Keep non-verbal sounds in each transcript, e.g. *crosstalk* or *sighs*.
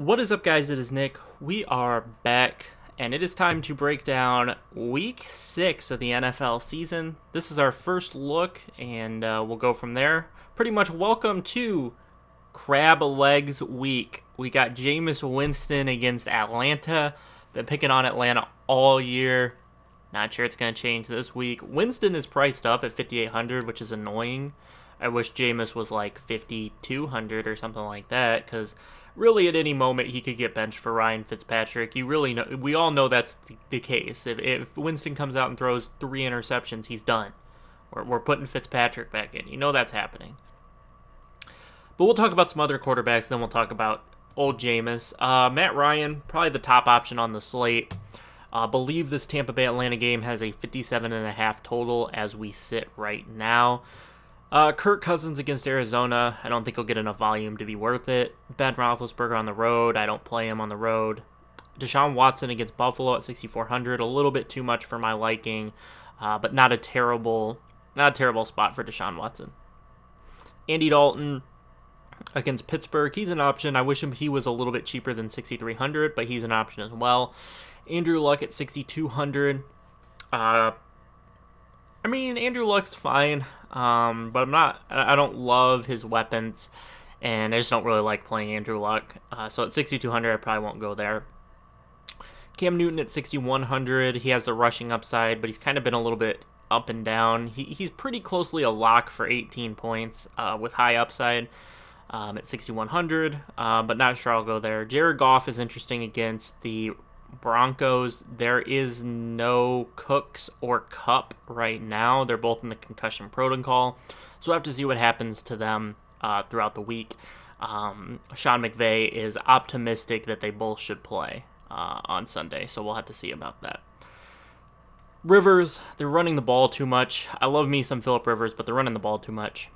What is up, guys? It is Nick. We are back, and it is time to break down week six of the NFL season. This is our first look, and uh, we'll go from there. Pretty much welcome to Crab Legs Week. We got Jameis Winston against Atlanta. Been picking on Atlanta all year. Not sure it's going to change this week. Winston is priced up at 5,800, which is annoying. I wish Jameis was like 5,200 or something like that, because really at any moment he could get benched for Ryan Fitzpatrick. You really know, we all know that's the, case. If, if Winston comes out and throws three interceptions, he's done. We're, we're putting Fitzpatrick back in. You know that's happening. But we'll talk about some other quarterbacks, then we'll talk about old Jameis. Uh, Matt Ryan, probably the top option on the slate. I uh, believe this Tampa Bay Atlanta game has a 57.5 total as we sit right now. Uh, Kirk Cousins against Arizona. I don't think he'll get enough volume to be worth it. Ben Roethlisberger on the road. I don't play him on the road. Deshaun Watson against Buffalo at 6,400. A little bit too much for my liking, uh, but not a terrible, not a terrible spot for Deshaun Watson. Andy Dalton against Pittsburgh. He's an option. I wish him he was a little bit cheaper than 6,300, but he's an option as well. Andrew Luck at 6,200. Uh, I mean, Andrew Luck's fine, um, but I'm not. I don't love his weapons, and I just don't really like playing Andrew Luck. Uh, so at 6,200, I probably won't go there. Cam Newton at 6,100. He has the rushing upside, but he's kind of been a little bit up and down. He, he's pretty closely a lock for 18 points uh, with high upside um, at 6,100, uh, but not sure I'll go there. Jared Goff is interesting against the Broncos. There is no Cooks or Kupp right now. They're both in the concussion protocol, so we'll have to see what happens to them uh, throughout the week. Um, Sean McVay is optimistic that they both should play uh, on Sunday, so we'll have to see about that. Rivers, they're running the ball too much. I love me some Philip Rivers, but they're running the ball too much.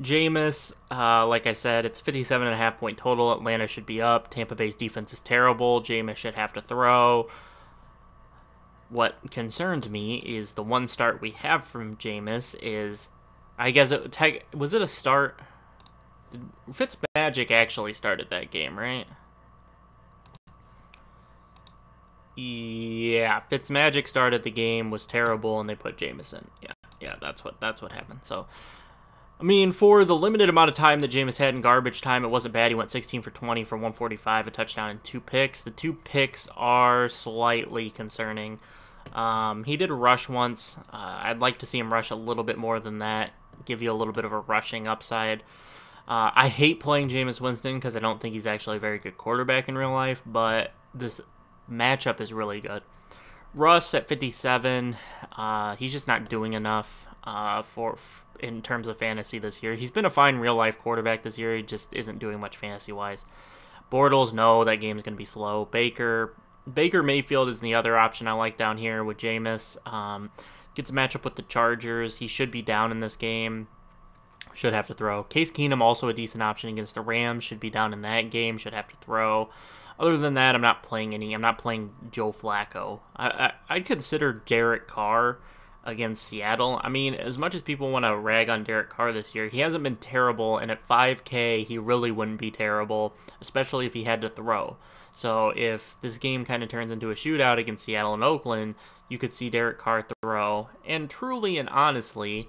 Jameis, uh, like I said, it's 57 and a half point total. Atlanta should be up. Tampa Bay's defense is terrible. Jameis should have to throw. What concerns me is the one start we have from Jameis is, I guess it was it a start? Fitzmagic actually started that game, right? Yeah, Fitzmagic started the game, was terrible, and they put Jameis in. Yeah, yeah, that's what that's what happened. So I mean, for the limited amount of time that Jameis had in garbage time, it wasn't bad. He went 16 for 20 for 145, a touchdown, and two picks. The two picks are slightly concerning. Um, he did rush once. Uh, I'd like to see him rush a little bit more than that, give you a little bit of a rushing upside. Uh, I hate playing Jameis Winston because I don't think he's actually a very good quarterback in real life, but this matchup is really good. Russ at 57, uh, he's just not doing enough uh, for in terms of fantasy this year. He's been a fine real life quarterback this year. He just isn't doing much fantasy wise. Bortles, no, that game's going to be slow. Baker, Baker Mayfield is the other option I like down here with Jameis. Um, gets a matchup with the Chargers. He should be down in this game. Should have to throw. Case Keenum also a decent option against the Rams. Should be down in that game. Should have to throw. Other than that, I'm not playing any. I'm not playing Joe Flacco. I, I I'd consider Derek Carr against Seattle. I mean, as much as people want to rag on Derek Carr this year, he hasn't been terrible, and at 5K, he really wouldn't be terrible, especially if he had to throw. So if this game kind of turns into a shootout against Seattle and Oakland, you could see Derek Carr throw. And truly and honestly,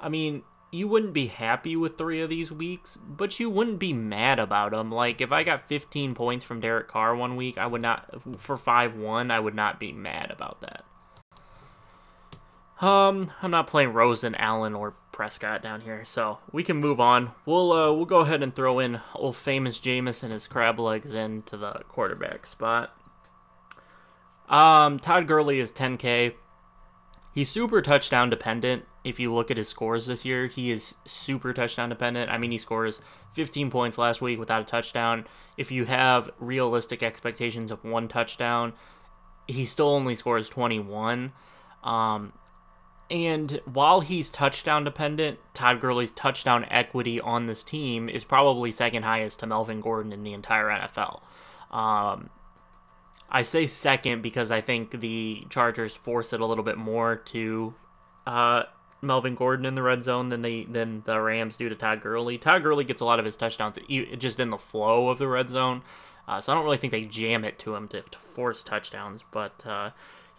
I mean, you wouldn't be happy with three of these weeks, but you wouldn't be mad about them. Like if I got 15 points from Derek Carr one week, I would not for 5-1, I would not be mad about that. Um, I'm not playing Rosen, Allen, or Prescott down here, so we can move on. We'll uh, we'll go ahead and throw in old famous Jameis and his crab legs into the quarterback spot. Um, Todd Gurley is 10k. He's super touchdown dependent. If you look at his scores this year, he is super touchdown dependent. I mean, he scores 15 points last week without a touchdown. If you have realistic expectations of one touchdown, he still only scores 21. Um, and while he's touchdown dependent, Todd Gurley's touchdown equity on this team is probably second highest to Melvin Gordon in the entire NFL. Um, I say second because I think the Chargers force it a little bit more to uh, Melvin Gordon in the red zone than they than the Rams do to Todd Gurley. Todd Gurley gets a lot of his touchdowns just in the flow of the red zone. Uh, so I don't really think they jam it to him to, to force touchdowns, but uh,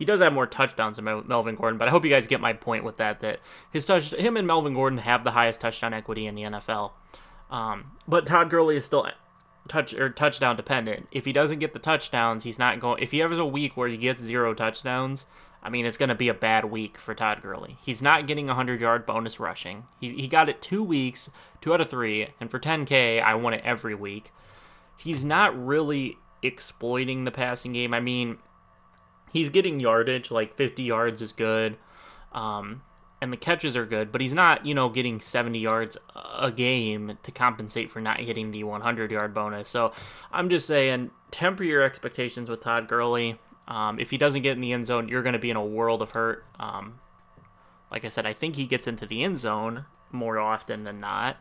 he does have more touchdowns than Melvin Gordon. But I hope you guys get my point with that. That his touch, him and Melvin Gordon have the highest touchdown equity in the NFL. Um, but Todd Gurley is still touch or touchdown dependent. If he doesn't get the touchdowns, he's not going. If he has a week where he gets zero touchdowns, I mean, it's going to be a bad week for Todd Gurley. He's not getting a 100 yard bonus rushing. He, he got it two weeks, two out of three, and for 10K, I want it every week. He's not really exploiting the passing game. I mean, he's getting yardage, like 50 yards is good. Um, and the catches are good, but he's not, you know, getting 70 yards a game to compensate for not hitting the 100 yard bonus. So I'm just saying, temper your expectations with Todd Gurley. Um, if he doesn't get in the end zone, you're going to be in a world of hurt. Um, like I said, I think he gets into the end zone more often than not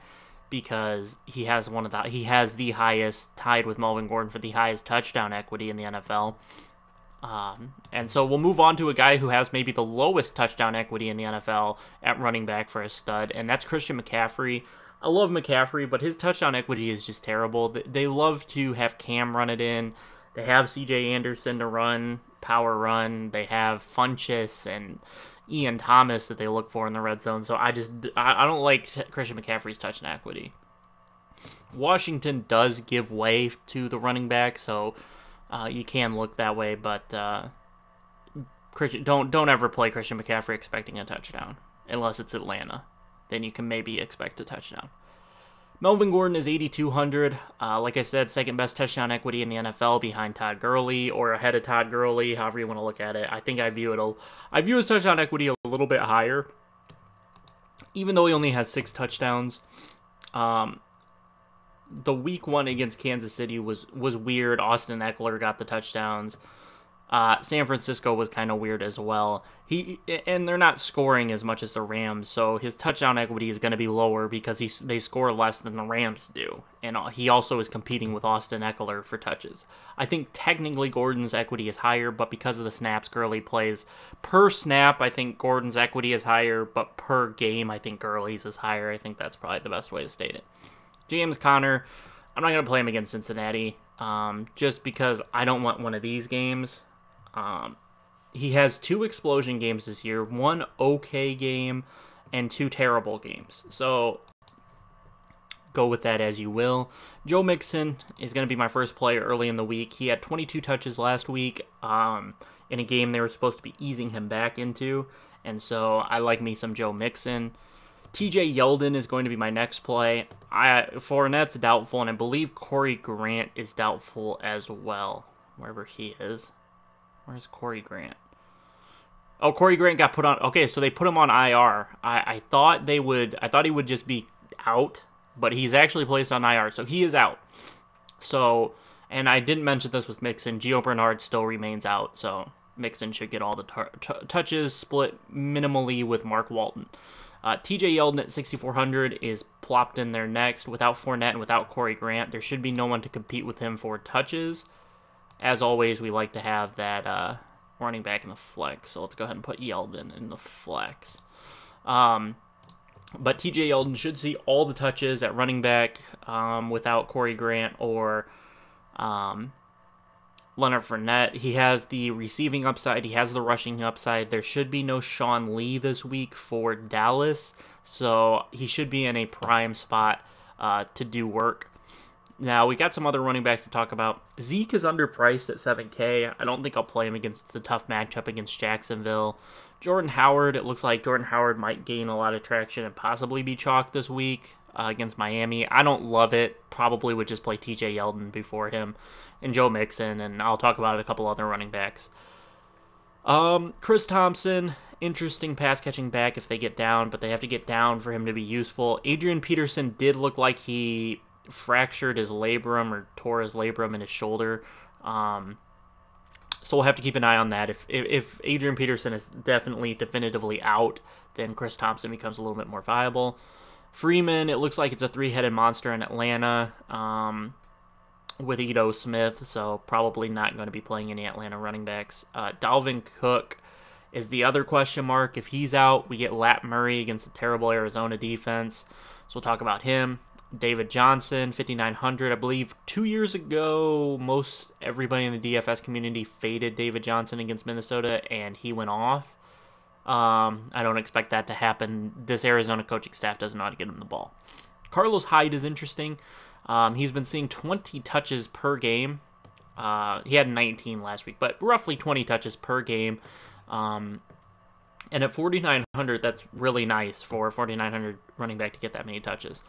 because he has one of the he has the highest tied with Melvin Gordon for the highest touchdown equity in the NFL. Um, and so we'll move on to a guy who has maybe the lowest touchdown equity in the NFL at running back for a stud, and that's Christian McCaffrey. I love McCaffrey, but his touchdown equity is just terrible. They love to have Cam run it in. They have CJ Anderson to run, power run. They have Funchess and Ian Thomas that they look for in the red zone. So I just I, don't like Christian McCaffrey's touchdown equity. Washington does give way to the running back, so uh, you can look that way, but uh, Christian, don't don't ever play Christian McCaffrey expecting a touchdown unless it's Atlanta. Then you can maybe expect a touchdown. Melvin Gordon is 8,200. Uh, like I said, second best touchdown equity in the NFL behind Todd Gurley or ahead of Todd Gurley, however you want to look at it. I think I view it a, I view his touchdown equity a little bit higher, even though he only has six touchdowns. Um, the week one against Kansas City was was weird. Austin Ekeler got the touchdowns. Uh, San Francisco was kind of weird as well. He and they're not scoring as much as the Rams, so his touchdown equity is going to be lower because he they score less than the Rams do, and he also is competing with Austin Ekeler for touches. I think technically Gordon's equity is higher, but because of the snaps Gurley plays per snap, I think Gordon's equity is higher, but per game, I think Gurley's is higher. I think that's probably the best way to state it. James Conner, I'm not going to play him against Cincinnati, um, just because I don't want one of these games. Um, he has two explosion games this year, one okay game, and two terrible games. So go with that as you will. Joe Mixon is going to be my first play early in the week. He had 22 touches last week um, in a game they were supposed to be easing him back into. And so I like me some Joe Mixon. TJ Yeldon is going to be my next play. I Fournette's doubtful, and I believe Corey Grant is doubtful as well, wherever he is. Where's Corey Grant? Oh, Corey Grant got put on. Okay, so they put him on IR. I, I thought they would. I thought he would just be out, but he's actually placed on IR, so he is out. So, and I didn't mention this with Mixon. Gio Bernard still remains out, so Mixon should get all the t- touches, split minimally with Mark Walton. Uh, TJ Yeldon at 6,400 is plopped in there next. Without Fournette and without Corey Grant, there should be no one to compete with him for touches as always, we like to have that uh, running back in the flex. So let's go ahead and put Yeldon in the flex. Um, but TJ Yeldon should see all the touches at running back um, without Corey Grant or um, Leonard Fournette. He has the receiving upside, he has the rushing upside. There should be no Sean Lee this week for Dallas, so he should be in a prime spot uh, to do work. Now, we got some other running backs to talk about. Zeke is underpriced at 7K. I don't think I'll play him against the tough matchup against Jacksonville. Jordan Howard, it looks like Jordan Howard might gain a lot of traction and possibly be chalked this week uh, against Miami. I don't love it. Probably would just play TJ Yeldon before him and Joe Mixon, and I'll talk about a couple other running backs. Um, Chris Thompson, interesting pass catching back if they get down, but they have to get down for him to be useful. Adrian Peterson did look like he fractured his labrum or tore his labrum in his shoulder. Um, so we'll have to keep an eye on that. If, if, if Adrian Peterson is definitely definitively out, then Chris Thompson becomes a little bit more viable. Freeman, it looks like it's a three-headed monster in Atlanta um, with Ito Smith, so probably not going to be playing any Atlanta running backs. Uh, Dalvin Cook is the other question mark. If he's out, we get Lat Murray against a terrible Arizona defense. So we'll talk about him. David Johnson, 5,900. I believe two years ago, most everybody in the DFS community faded David Johnson against Minnesota, and he went off. Um, I don't expect that to happen. This Arizona coaching staff doesn't know get him the ball. Carlos Hyde is interesting. Um, he's been seeing 20 touches per game. Uh, he had 19 last week, but roughly 20 touches per game. Um, and at 4,900, that's really nice for 4,900 running back to get that many touches.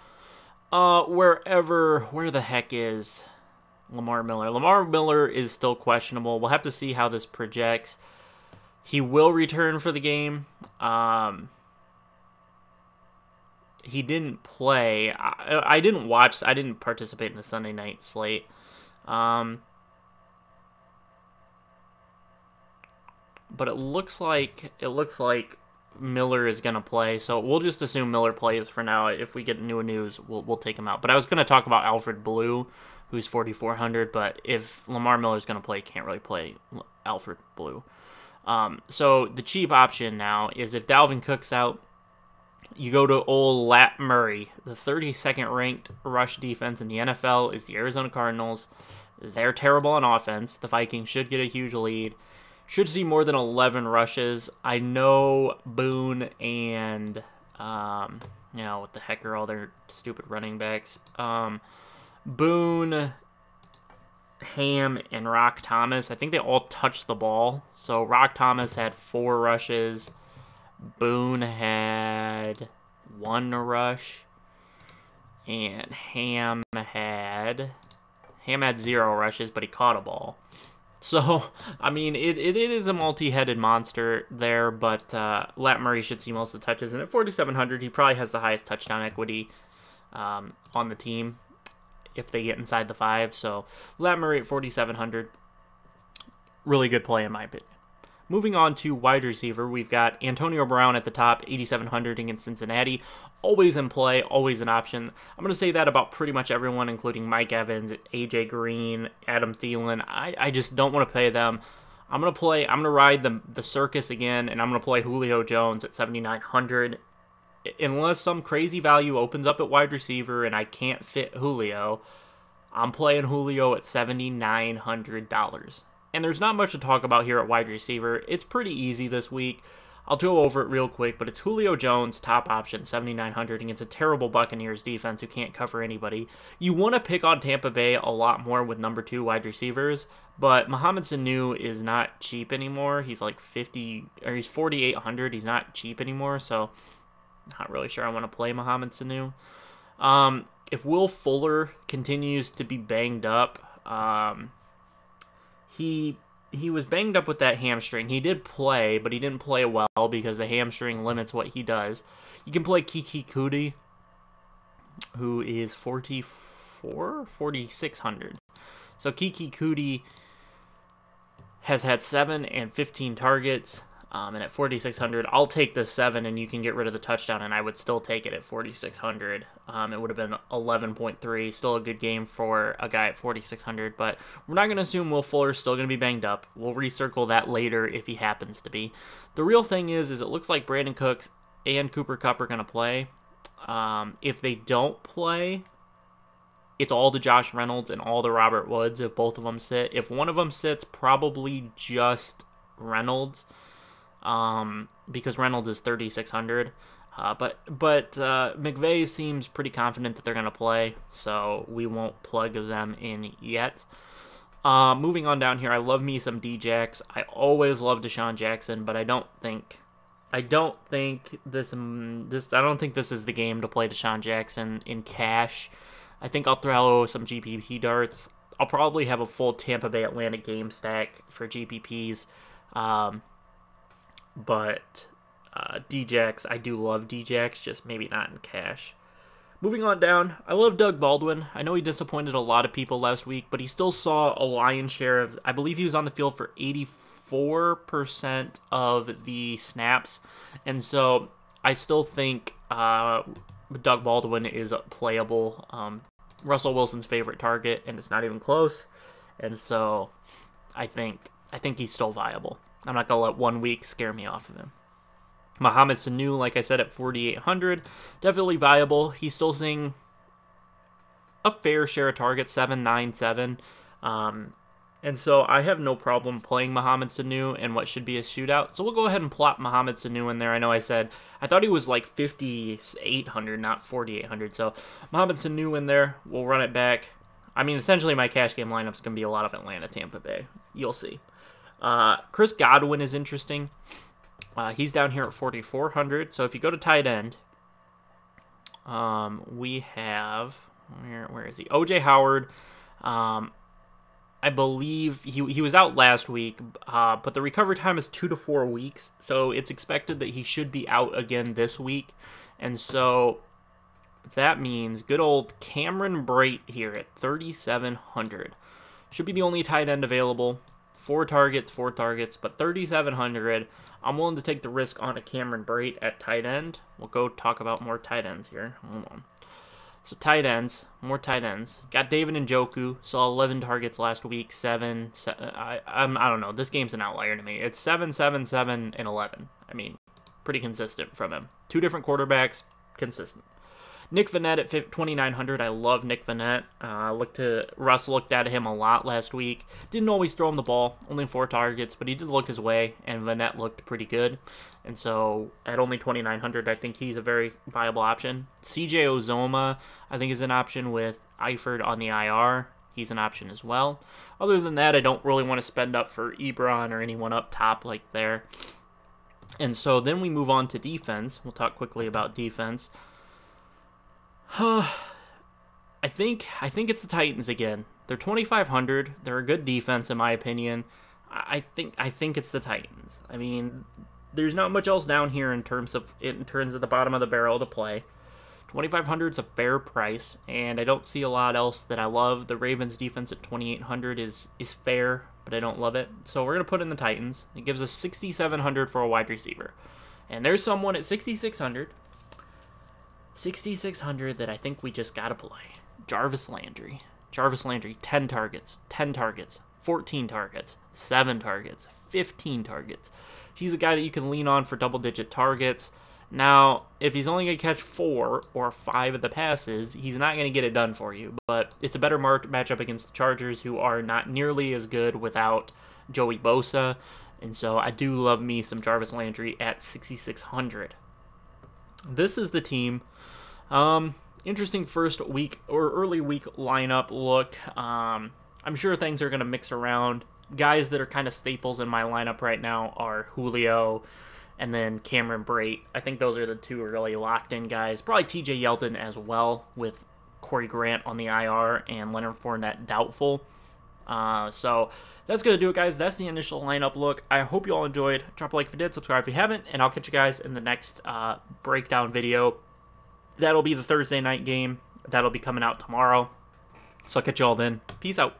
Uh, wherever, where the heck is Lamar Miller? Lamar Miller is still questionable. We'll have to see how this projects. He will return for the game. Um, he didn't play. I, I, didn't watch. I didn't participate in the Sunday night slate. Um, but it looks like it looks like Miller is gonna play. So we'll just assume Miller plays for now. If we get new news, we'll we'll take him out. But I was gonna talk about Alfred Blue, who's 4400. But if Lamar Miller is gonna play, can't really play Alfred Blue. Um, so the cheap option now is if Dalvin Cook's out, you go to old Lat Murray. The 32nd ranked rush defense in the NFL is the Arizona Cardinals. They're terrible on offense. The Vikings should get a huge lead. Should see more than 11 rushes. I know Boone and, um, you know, what the heck are all their stupid running backs? Um, Boone Ham and Roc Thomas, I think they all touched the ball. So Roc Thomas had four rushes. Boone had one rush. And Ham had Ham had zero rushes, but he caught a ball. So, I mean, it, it, it is a multi-headed monster there, but uh, Lat Murray should see most of the touches. And at 4,700, he probably has the highest touchdown equity um, on the team if they get inside the five. So Lat Murray at 4,700, really good play in my opinion. Moving on to wide receiver, we've got Antonio Brown at the top, 8,700 against Cincinnati. Always in play, always an option. I'm going to say that about pretty much everyone, including Mike Evans, AJ Green, Adam Thielen. I, I just don't want to pay them. I'm going to play, I'm going to ride the, the circus again, and I'm going to play Julio Jones at 7,900 unless some crazy value opens up at wide receiver and I can't fit Julio, I'm playing Julio at $7,900. And there's not much to talk about here at wide receiver. It's pretty easy this week. I'll go over it real quick, but it's Julio Jones, top option, 7,900 against a terrible Buccaneers defense who can't cover anybody. You want to pick on Tampa Bay a lot more with number two wide receivers, but Mohamed Sanu is not cheap anymore. He's like 50, or he's 4,800. He's not cheap anymore, so not really sure I want to play Mohamed Sanu. Um, if Will Fuller continues to be banged up, um, he he was banged up with that hamstring. He did play, but he didn't play well because the hamstring limits what he does. You can play Keke Coutee, who is 44, 4600. So Keke Coutee has had 7 and 15 targets. Um, and at 4,600, I'll take the seven, and you can get rid of the touchdown, and I would still take it at 4,600. Um, it would have been 11.3, still a good game for a guy at 4,600. But we're not going to assume Will Fuller's still going to be banged up. We'll recircle that later if he happens to be. The real thing is, is it looks like Brandin Cooks and Cooper Kupp are going to play. Um, if they don't play, it's all the Josh Reynolds and all the Robert Woods if both of them sit. If one of them sits, probably just Reynolds um, because Reynolds is 3,600. Uh, but but uh, McVay seems pretty confident that they're going to play, so we won't plug them in yet. Uh, moving on down here, I love me some Djax. I always love DeSean Jackson, but I don't think I don't think this um, this I don't think this is the game to play DeSean Jackson in cash. I think I'll throw some GPP darts. I'll probably have a full Tampa Bay Atlantic game stack for GPPs. Um, but uh, Djax, I do love Djax, just maybe not in cash. Moving on down, I love Doug Baldwin. I know he disappointed a lot of people last week, but he still saw a lion's share of. I believe he was on the field for 84% of the snaps, and so I still think uh, Doug Baldwin is a playable. Um, Russell Wilson's favorite target, and it's not even close. And so, I think I think he's still viable. I'm not going to let one week scare me off of him. Mohamed Sanu, like I said, at 4,800, definitely viable. He's still seeing a fair share of targets, seven, nine, seven. Um, and so I have no problem playing Mohamed Sanu in what should be a shootout. So we'll go ahead and plop Mohamed Sanu in there. I know I said I thought he was like 5,800, not 4,800. So Mohamed Sanu in there. We'll run it back. I mean, essentially my cash game lineup is going to be a lot of Atlanta, Tampa Bay. You'll see. Uh, Chris Godwin is interesting. Uh, he's down here at 4,400. So if you go to tight end, um, we have where where is he? OJ Howard. Um, I believe he he was out last week, uh, but the recovery time is two to four weeks, so it's expected that he should be out again this week, and so that means good old Cameron Brate here at 3,700 should be the only tight end available. Four targets, four targets, but 3,700. I'm willing to take the risk on a Cameron Brate at tight end. We'll go talk about more tight ends here. Hold on. So tight ends, more tight ends. Got David Njoku. Saw 11 targets last week. Seven. seven uh, I I'm, I don't know. This game's an outlier to me. It's seven, seven, seven, and 11. I mean, pretty consistent from him. Two different quarterbacks, consistent. Nick Vannett at 2,900. I love Nick Vannett. Uh, looked to Russ looked at him a lot last week. Didn't always throw him the ball, only four targets, but he did look his way, and Vannett looked pretty good. And so at only 2,900, I think he's a very viable option. CJ Uzomah, I think, is an option with Eifert on the IR. He's an option as well. Other than that, I don't really want to spend up for Ebron or anyone up top like there. And so then we move on to defense. We'll talk quickly about defense. *sighs* I think I think it's the Titans again. They're 2500. They're a good defense in my opinion. I think I think it's the Titans. I mean, there's not much else down here in terms of in terms of the bottom of the barrel to play. 2500 is a fair price, and I don't see a lot else that I love. The Ravens defense at 2800 is is fair, but I don't love it. So we're gonna put in the Titans. It gives us 6700 for a wide receiver, and there's someone at 6600 6,600 that I think we just got to play. Jarvis Landry. Jarvis Landry, 10 targets, 10 targets, 14 targets, 7 targets, 15 targets. He's a guy that you can lean on for double digit targets. Now, if he's only going to catch four or five of the passes, he's not going to get it done for you. But it's a better mar- matchup against the Chargers, who are not nearly as good without Joey Bosa. And so I do love me some Jarvis Landry at 6,600. This is the team um, interesting first week or early week lineup look. Um, I'm sure things are going to mix around. Guys that are kind of staples in my lineup right now are Julio and then Cameron Brate. I think those are the two really locked in guys. Probably TJ Yeldon as well, with Corey Grant on the IR and Leonard Fournette doubtful. Uh, so that's going to do it, guys. That's the initial lineup look. I hope you all enjoyed. Drop a like if you did, subscribe if you haven't, and I'll catch you guys in the next uh, breakdown video that'll be the Thursday night game. That'll be coming out tomorrow. So I'll catch you all then. Peace out.